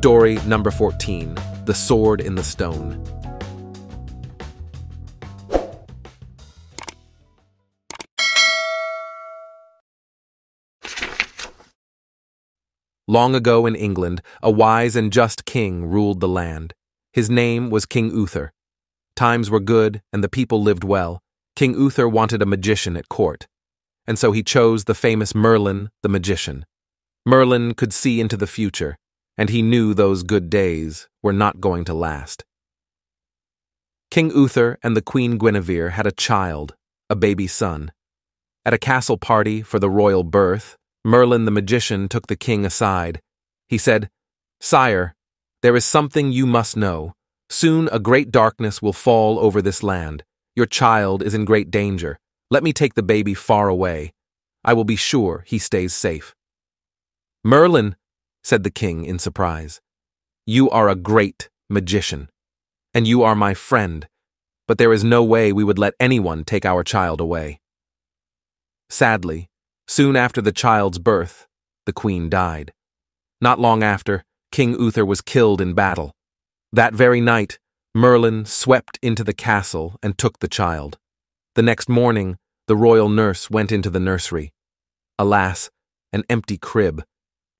Story number 14 The Sword in the Stone. Long ago in England, a wise and just king ruled the land. His name was King Uther. Times were good, and the people lived well. King Uther wanted a magician at court, and so he chose the famous Merlin the magician. Merlin could see into the future, and he knew those good days were not going to last. King Uther and the Queen Guinevere had a child, a baby son. At a castle party for the royal birth, Merlin the magician took the king aside. He said, Sire, there is something you must know. Soon a great darkness will fall over this land. Your child is in great danger. Let me take the baby far away. I will be sure he stays safe. Merlin, said the king in surprise, you are a great magician, and you are my friend, but there is no way we would let anyone take our child away. Sadly, Soon after the child's birth, the queen died. Not long after, King Uther was killed in battle. That very night, Merlin swept into the castle and took the child. The next morning, the royal nurse went into the nursery. Alas, an empty crib.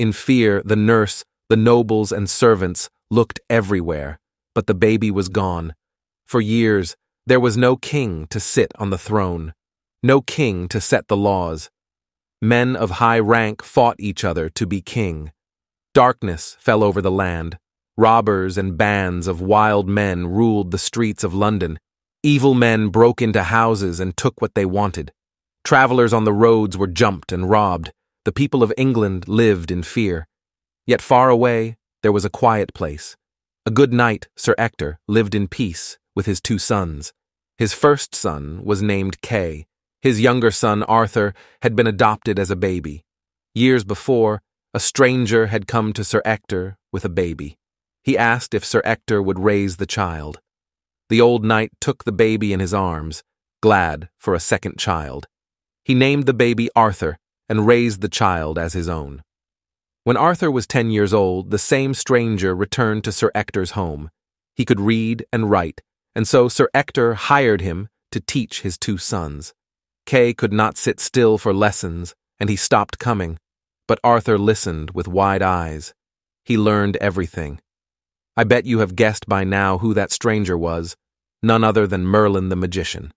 In fear, the nurse, the nobles, and servants looked everywhere, but the baby was gone. For years, there was no king to sit on the throne, no king to set the laws. Men of high rank fought each other to be king. Darkness fell over the land. Robbers and bands of wild men ruled the streets of London. Evil men broke into houses and took what they wanted. Travelers on the roads were jumped and robbed. The people of England lived in fear. Yet far away, there was a quiet place. A good knight, Sir Ector, lived in peace with his two sons. His first son was named Kay, his younger son, Arthur, had been adopted as a baby. Years before, a stranger had come to Sir Ector with a baby. He asked if Sir Ector would raise the child. The old knight took the baby in his arms, glad for a second child. He named the baby Arthur and raised the child as his own. When Arthur was ten years old, the same stranger returned to Sir Ector's home. He could read and write, and so Sir Ector hired him to teach his two sons. Kay could not sit still for lessons, and he stopped coming, but Arthur listened with wide eyes. He learned everything. I bet you have guessed by now who that stranger was, none other than Merlin the magician.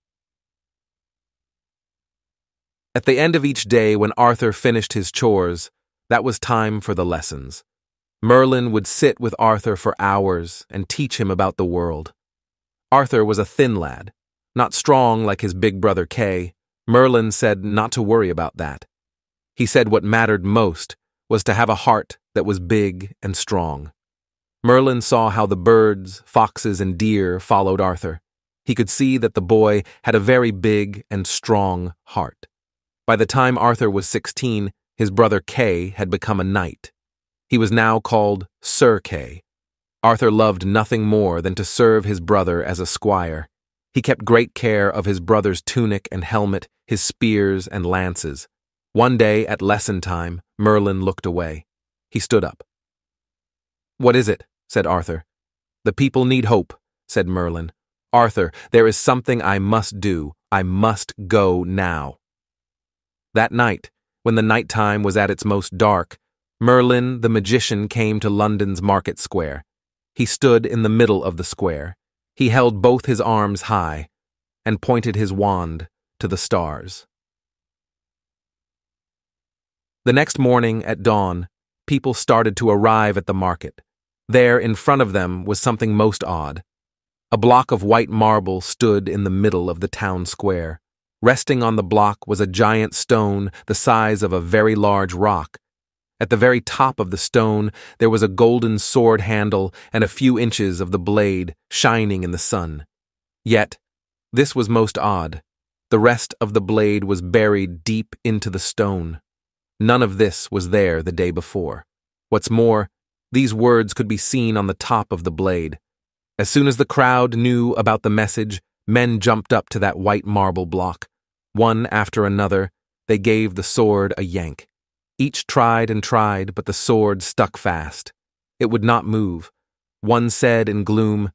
At the end of each day, when Arthur finished his chores, that was time for the lessons. Merlin would sit with Arthur for hours and teach him about the world. Arthur was a thin lad, not strong like his big brother Kay, Merlin said not to worry about that. He said what mattered most was to have a heart that was big and strong. Merlin saw how the birds, foxes, and deer followed Arthur. He could see that the boy had a very big and strong heart. By the time Arthur was 16, his brother Kay had become a knight. He was now called Sir Kay. Arthur loved nothing more than to serve his brother as a squire. He kept great care of his brother's tunic and helmet, his spears and lances. One day, at lesson time, Merlin looked away. He stood up. What is it? said Arthur. The people need hope, said Merlin. Arthur, there is something I must do. I must go now. That night, when the night time was at its most dark, Merlin the magician came to London's market square. He stood in the middle of the square. He held both his arms high and pointed his wand to the stars. The next morning at dawn, people started to arrive at the market. There, in front of them, was something most odd. A block of white marble stood in the middle of the town square. Resting on the block was a giant stone the size of a very large rock. At the very top of the stone, there was a golden sword handle and a few inches of the blade shining in the sun. Yet, this was most odd. The rest of the blade was buried deep into the stone. None of this was there the day before. What's more, these words could be seen on the top of the blade. As soon as the crowd knew about the message, men jumped up to that white marble block. One after another, they gave the sword a yank. Each tried and tried, but the sword stuck fast. It would not move. One said in gloom,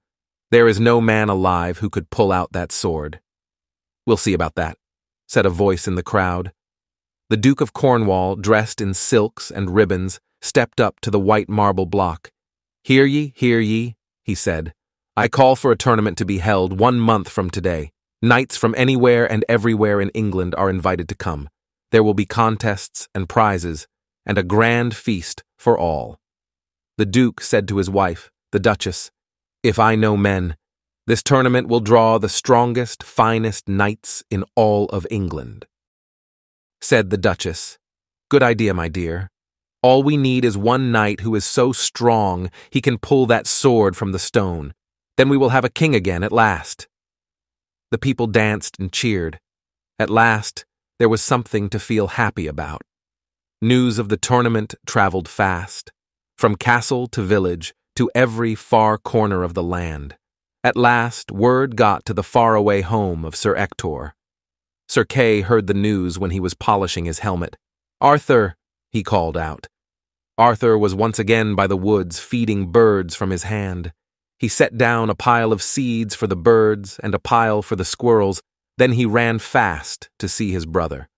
There is no man alive who could pull out that sword. We'll see about that, said a voice in the crowd. The Duke of Cornwall, dressed in silks and ribbons, stepped up to the white marble block. Hear ye, hear ye, he said. I call for a tournament to be held one month from today. Knights from anywhere and everywhere in England are invited to come. There will be contests and prizes, and a grand feast for all. The Duke said to his wife, the Duchess, If I know men, this tournament will draw the strongest, finest knights in all of England. Said the Duchess, Good idea, my dear. All we need is one knight who is so strong he can pull that sword from the stone. Then we will have a king again at last. The people danced and cheered. At last, there was something to feel happy about. News of the tournament traveled fast, from castle to village, to every far corner of the land. At last, word got to the faraway home of Sir Ector. Sir Kay heard the news when he was polishing his helmet. Arthur, he called out. Arthur was once again by the woods feeding birds from his hand. He set down a pile of seeds for the birds and a pile for the squirrels, then he ran fast to see his brother.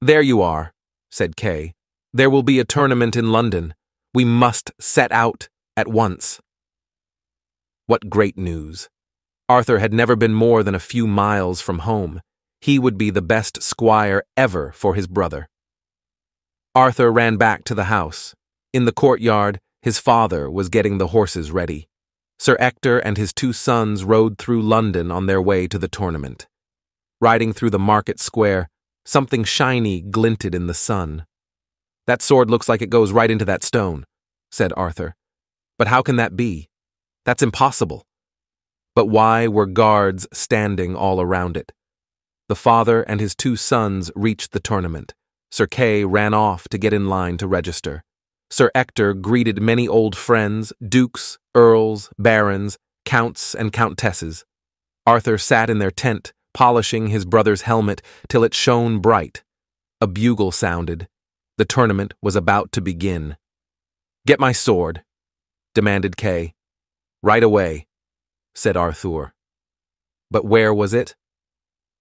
There you are, said Kay. There will be a tournament in London. We must set out at once. What great news! Arthur had never been more than a few miles from home. He would be the best squire ever for his brother. Arthur ran back to the house. In the courtyard, his father was getting the horses ready. Sir Ector and his two sons rode through London on their way to the tournament. Riding through the market square, something shiny glinted in the sun. That sword looks like it goes right into that stone, said Arthur. But how can that be? That's impossible. But why were guards standing all around it? The father and his two sons reached the tournament. Sir Kay ran off to get in line to register. Sir Ector greeted many old friends, dukes, earls, barons, counts, and countesses. Arthur sat in their tent, polishing his brother's helmet till it shone bright. A bugle sounded. The tournament was about to begin. Get my sword, demanded Kay. Right away, said Arthur. But where was it?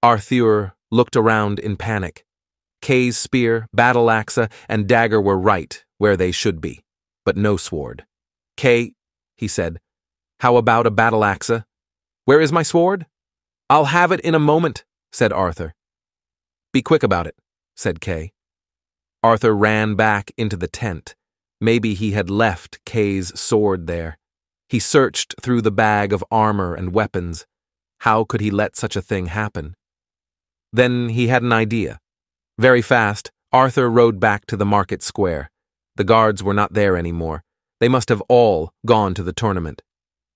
Arthur looked around in panic. Kay's spear, battle axe, and dagger were right where they should be, but no sword. Kay, he said, how about a battle axe? Where is my sword? I'll have it in a moment, said Arthur. Be quick about it, said Kay. Arthur ran back into the tent. Maybe he had left Kay's sword there. He searched through the bag of armor and weapons. How could he let such a thing happen? Then he had an idea. Very fast, Arthur rode back to the market square. The guards were not there anymore. They must have all gone to the tournament.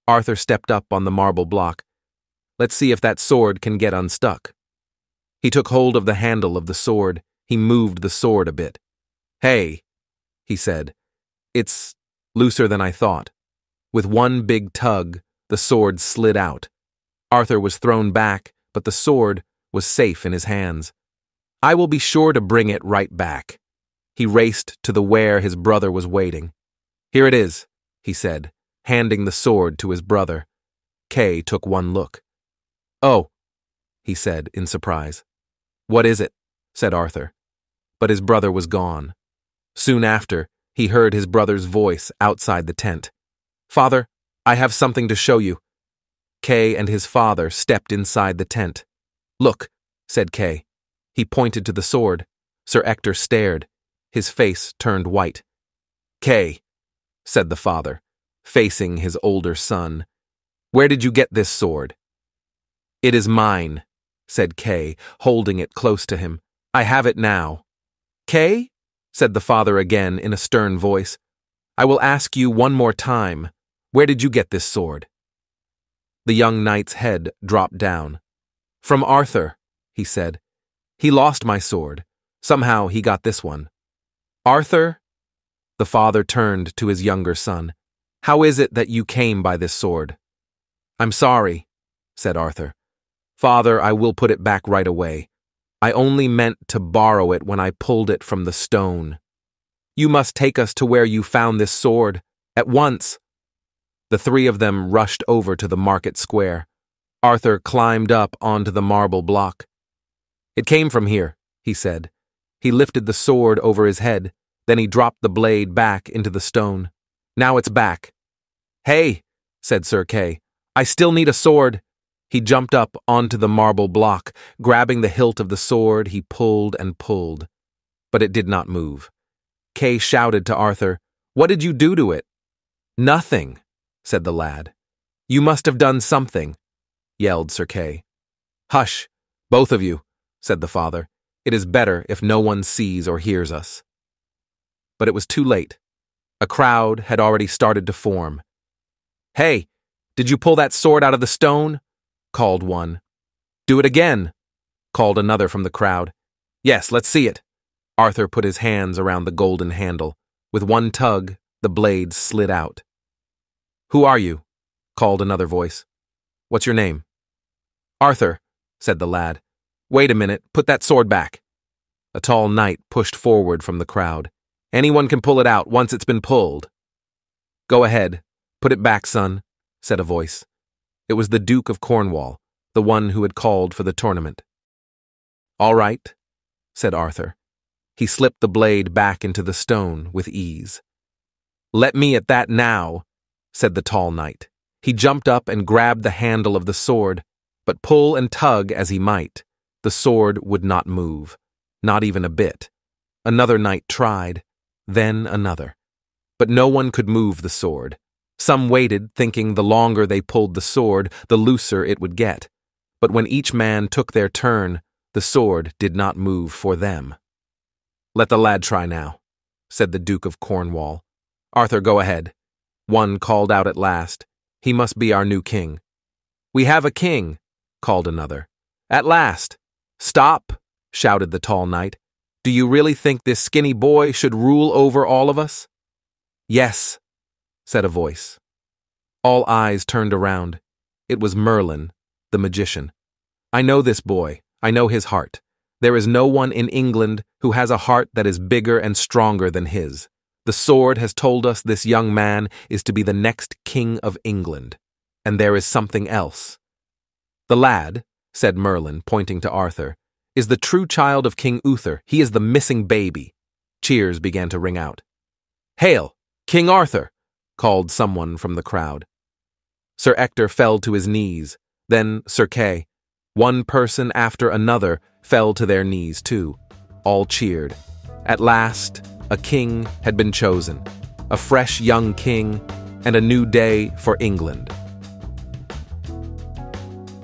Arthur stepped up on the marble block. Let's see if that sword can get unstuck. He took hold of the handle of the sword. He moved the sword a bit. Hey, he said. It's looser than I thought. With one big tug, the sword slid out. Arthur was thrown back, but the sword was safe in his hands. I will be sure to bring it right back. He raced to the where his brother was waiting. Here it is, he said, handing the sword to his brother. Kay took one look. Oh, he said in surprise. What is it? said Arthur. But his brother was gone. Soon after, he heard his brother's voice outside the tent. Father, I have something to show you. Kay and his father stepped inside the tent. Look, said Kay. He pointed to the sword. Sir Ector stared. His face turned white. Kay, said the father, facing his older son, where did you get this sword? It is mine, said Kay, holding it close to him. I have it now. Kay, said the father again in a stern voice, I will ask you one more time. Where did you get this sword? The young knight's head dropped down. From Arthur, he said. He lost my sword. Somehow he got this one. Arthur? The father turned to his younger son. How is it that you came by this sword? I'm sorry, said Arthur. Father, I will put it back right away. I only meant to borrow it when I pulled it from the stone. You must take us to where you found this sword, At once! The three of them rushed over to the market square. Arthur climbed up onto the marble block. It came from here, he said. He lifted the sword over his head, then he dropped the blade back into the stone. Now it's back. Hey, said Sir Kay, I still need a sword. He jumped up onto the marble block. Grabbing the hilt of the sword, he pulled and pulled. But it did not move. Kay shouted to Arthur, What did you do to it? Nothing, said the lad. You must have done something, yelled Sir Kay. Hush, both of you, said the father. It is better if no one sees or hears us. But it was too late. A crowd had already started to form. Hey, did you pull that sword out of the stone? called one. Do it again, called another from the crowd. Yes, let's see it. Arthur put his hands around the golden handle. With one tug, the blade slid out. Who are you? called another voice. What's your name? Arthur, said the lad. Wait a minute, put that sword back. A tall knight pushed forward from the crowd. Anyone can pull it out once it's been pulled. Go ahead, put it back, son, said a voice. It was the Duke of Cornwall, the one who had called for the tournament. All right, said Arthur. He slipped the blade back into the stone with ease. Let me at that now, said the tall knight. He jumped up and grabbed the handle of the sword, but pull and tug as he might, the sword would not move, not even a bit. Another knight tried, then another. But no one could move the sword. Some waited, thinking the longer they pulled the sword, the looser it would get. But when each man took their turn, the sword did not move for them. Let the lad try now, said the Duke of Cornwall. Arthur, go ahead. One called out at last, He must be our new king. We have a king, called another. At last. Stop, shouted the tall knight. Do you really think this skinny boy should rule over all of us? Yes, said a voice. All eyes turned around. It was Merlin, the magician. I know this boy. I know his heart. There is no one in England who has a heart that is bigger and stronger than his. The sword has told us this young man is to be the next king of England. And there is something else. The lad, said Merlin, pointing to Arthur, is the true child of King Uther. He is the missing baby. Cheers began to ring out. Hail, King Arthur! called someone from the crowd. Sir Ector fell to his knees, then Sir Kay. One person after another fell to their knees too. All cheered. At last, a king had been chosen, a fresh young king, and a new day for England.